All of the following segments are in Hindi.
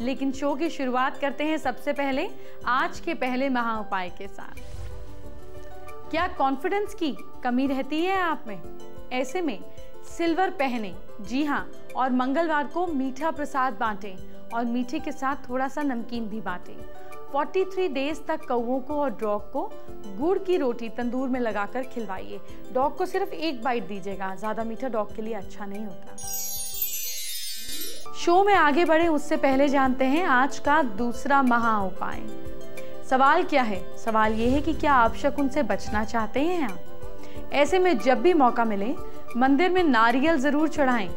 लेकिन शो की शुरुआत करते हैं सबसे पहले आज के पहले महा उपाय के साथ। क्या कॉन्फिडेंस की कमी रहती है आप में? ऐसे में सिल्वर पहने, जी हाँ और मंगलवार को मीठा प्रसाद बांटें और मीठे के साथ थोड़ा सा नमकीन भी बांटें। 43 डेज़ तक कौओं को और डॉग को गुड़ की रोटी तंदूर में लगाकर खिलवाइए। डॉग को सिर्फ़ एक बाइट दीजिएगा, ज़्यादा मीठा डॉग के लिए अच्छा नहीं होता। शो में आगे बढ़े, उससे पहले जानते हैं आज का दूसरा महा उपाय। सवाल क्या है? सवाल ये है कि क्या आप शकुन से बचना चाहते हैं आप ऐसे में जब भी मौका मिले, मंदिर में नारियल ज़रूर चढ़ाएँ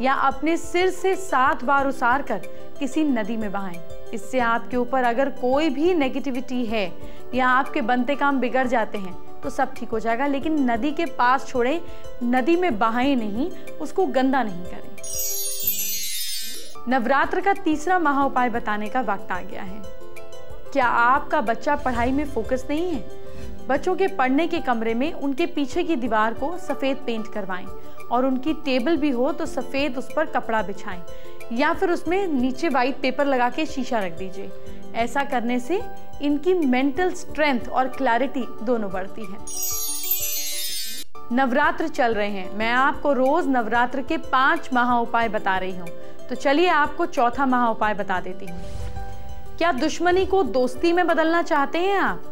या अपने सिर से सात बार उसार कर किसी नदी में बहाएँ। इससे आपके ऊपर अगर कोई भी नेगेटिविटी है या आपके बनते काम बिगड़ जाते हैं तो सब ठीक हो जाएगा, लेकिन नदी के पास छोड़े, नदी में बहाएँ नहीं, उसको गंदा नहीं करें। नवरात्र का तीसरा महा उपाय बताने का वक्त आ गया है। क्या आपका बच्चा पढ़ाई में फोकस नहीं है? बच्चों के पढ़ने के कमरे में उनके पीछे की दीवार को सफ़ेद पेंट करवाएँ और उनकी टेबल भी हो तो सफ़ेद उस पर कपड़ा बिछाएँ या फिर उसमें नीचे वाइट पेपर लगा के शीशा रख दीजिए। ऐसा करने से इनकी मेंटल स्ट्रेंथ और क्लैरिटी दोनों बढ़ती है। नवरात्र चल रहे हैं। मैं आपको रोज नवरात्र के पाँच महा उपाय बता रही हूँ। तो चलिए आपको चौथा महा उपाय बता देती हूँ। क्या दुश्मनी को दोस्ती में बदलना चाहते हैं आप?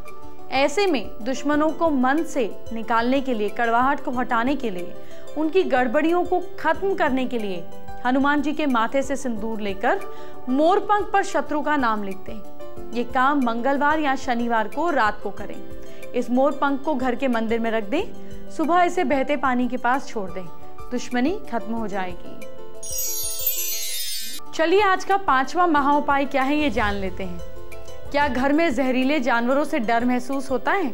ऐसे में दुश्मनों को मन से निकालने के लिए, कड़वाहट को हटाने के लिए, उनकी गड़बड़ियों को खत्म करने के लिए हनुमान जी के माथे से सिंदूर लेकर मोरपंख पर शत्रु का नाम लिखते हैं। ये काम मंगलवार या शनिवार को रात को करें। इस मोरपंख को घर के मंदिर में रख दें। सुबह इसे बहते पानी के पास छोड़ दें। दुश्मनी खत्म हो जाएगी। चलिए आज का पांचवा महा उपाय क्या है ये जान लेते हैं। क्या घर में जहरीले जानवरों से डर महसूस होता है?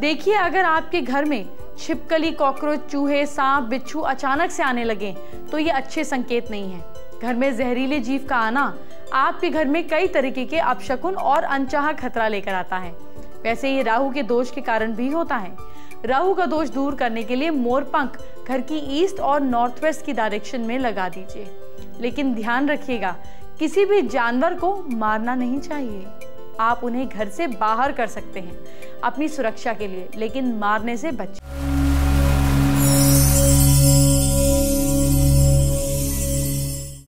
देखिए, अगर आपके घर में छिपकली, कॉकरोच, चूहे, सांप, बिच्छू अचानक से आने लगे तो ये अच्छे संकेत नहीं है। घर में जहरीले जीव का आना आपके घर में कई तरीके के अपशकुन और अनचाहा खतरा लेकर आता है। वैसे ये राहु के दोष के कारण भी होता है। राहु का दोष दूर करने के लिए मोरपंख घर की ईस्ट और नॉर्थ वेस्ट की डायरेक्शन में लगा दीजिए। लेकिन ध्यान रखिएगा, किसी भी जानवर को मारना नहीं चाहिए। आप उन्हें घर से बाहर कर सकते हैं, अपनी सुरक्षा के लिए, लेकिन मारने से बच